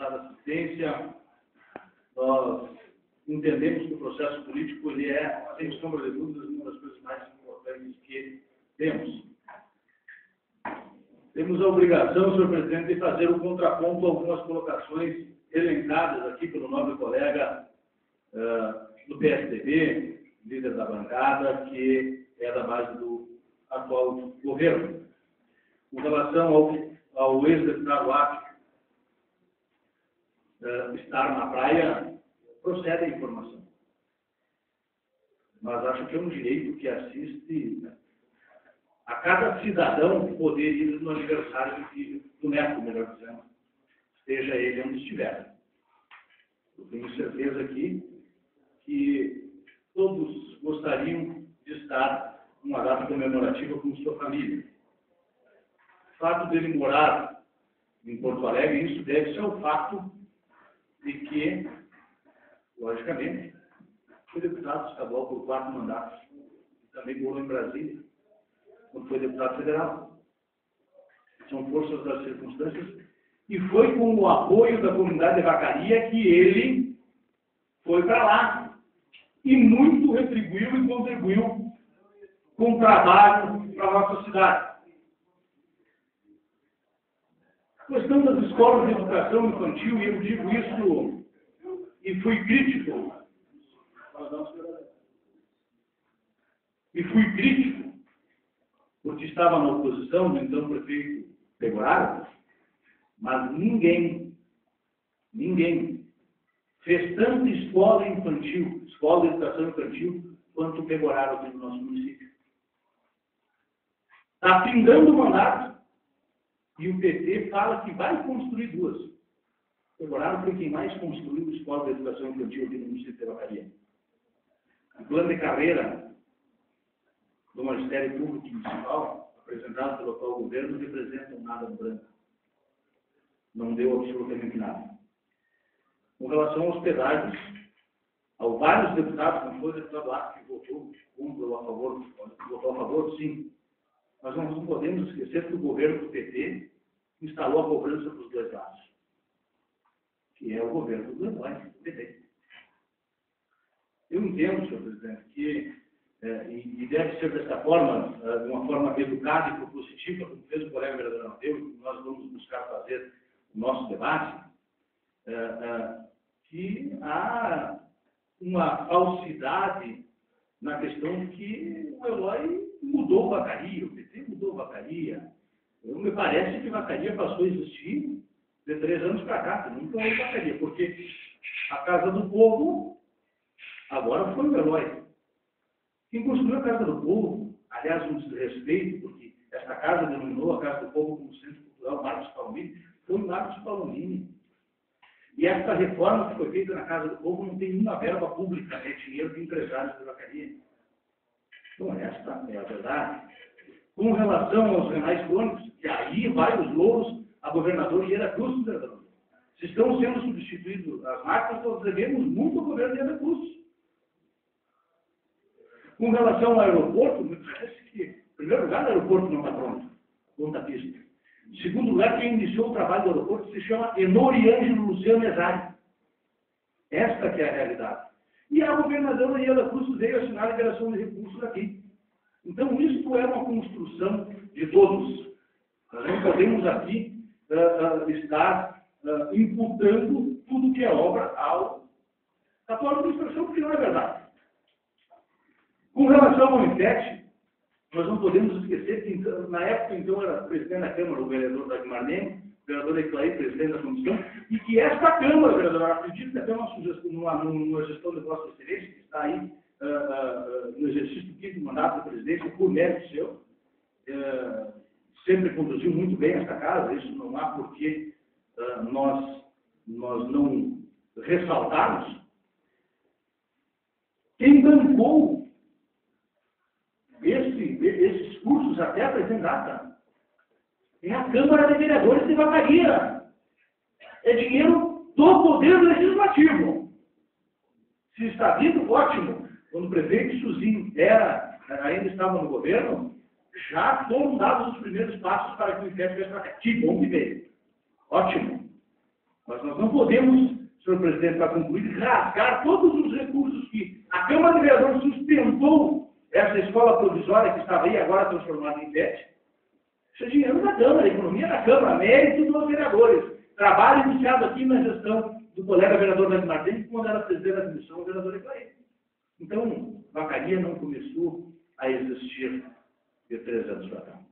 prestar assistência. Nós entendemos que o processo político ele é, sem sombra de dúvidas, uma das coisas mais importantes que temos. Temos a obrigação, senhor presidente, de fazer um contraponto a algumas colocações elencadas aqui pelo nobre colega uh, do PSDB, líder da bancada, que é da base do atual governo. Com relação ao, ao ex-deputado uh, estar na praia, procede a informação. Mas acho que é um direito que assiste a cada cidadão poder ir no aniversário do neto, melhor dizendo, esteja ele onde estiver. Eu tenho certeza aqui que todos gostariam de estar numa data comemorativa com sua família. O fato dele morar em Porto Alegre, isso deve ser o fato de que, logicamente, foi deputado estadual por quatro mandatos, também morou em Brasília quando foi deputado federal. São forças das circunstâncias. E foi com o apoio da comunidade de vacaria que ele foi para lá. E muito retribuiu e contribuiu com trabalho para a nossa cidade. A questão das escolas de educação infantil, e eu digo isso e fui crítico. E fui crítico porque estava na oposição então prefeito Pegoraro, mas ninguém, ninguém fez tanta escola infantil, escola de educação infantil, quanto Pegoraro aqui no nosso município. Está pingando o mandato e o PT fala que vai construir duas. O Pegoraro foi quem mais construiu escola de educação infantil aqui no município de Vacaria. O plano de carreira do Ministério Público Municipal, apresentado pelo atual governo, não representam nada no branco. Não deu absolutamente nada. Com relação aos pedágios, há vários deputados, como foi o deputado Arco, que votou contra ou a favor, votou a favor, sim. Mas não podemos esquecer que o governo do PT instalou a cobrança para os dois lados, que é o governo do do PT. Eu entendo, senhor presidente, que é, e, deve ser dessa forma, é, de uma forma educada e propositiva, como fez o colega vereador que nós vamos buscar fazer o nosso debate, é, é, que há uma falsidade na questão que o Eloy mudou Vacaria, o PT mudou Vacaria. Eu, me parece que Vacaria passou a existir de três anos para cá, que nunca houve Vacaria, porque a Casa do Povo agora foi o Eloy. Quem construiu a Casa do Povo, aliás, um desrespeito, porque esta casa denominou a Casa do Povo como Centro Cultural Marcos Palomini, foi Marcos Palomini. E essa reforma que foi feita na Casa do Povo não tem nenhuma verba pública, é dinheiro de empresários de vacaria. Então, esta é a verdade. Com relação aos renais crônicos, e aí vai os louros a governador Iera Cruz, cidadão. Se estão sendo substituídos as máquinas, nós devemos muito ao governo Iera Cruz. Com relação ao aeroporto, me parece que, em primeiro lugar, o aeroporto não está pronto, pronta pista. Em segundo lugar, quem iniciou o trabalho do aeroporto se chama Enori Ângelo Luciano Mesário. Esta que é a realidade. E a governadora Iela Cruz veio assinar a liberação de recursos aqui. Então, isto é uma construção de todos. Não podemos aqui uh, uh, estar uh, imputando tudo que é obra ao, atual administração, porque não é verdade. Com relação ao INPET, nós não podemos esquecer que, então, na época, então, era presidente da Câmara o vereador Dagmar Nemo, o vereador Eclaí, presidente da comissão, e que esta Câmara, vereador, acredito que até uma sugestão, numa, numa gestão de Vossa Excelência, que está aí uh, uh, no exercício do quinto mandato da presidência, por mérito seu, sempre conduziu muito bem esta casa, isso não há por que nós, nós não ressaltarmos. Quem bancou esse, esses cursos até apresentar. É a Câmara de Vereadores de Vacaria. É dinheiro do Poder Legislativo. Se está vindo, ótimo. Quando o prefeito Suzinho era, ainda estava no governo, já foram dados os primeiros passos para que o IFES viesse para cá. Que bom que veio. Ótimo. Mas nós não podemos, senhor presidente, para concluir, rasgar todos os recursos que a Câmara de Vereadores sustentou essa escola provisória que estava aí agora transformada em PET. Isso é dinheiro da Câmara, economia da Câmara, mérito dos vereadores. Trabalho iniciado aqui na gestão do colega vereador Dante Martins, quando era presidente da comissão, o vereador Eclair. Então, vacaria não começou a existir de três anos para cá.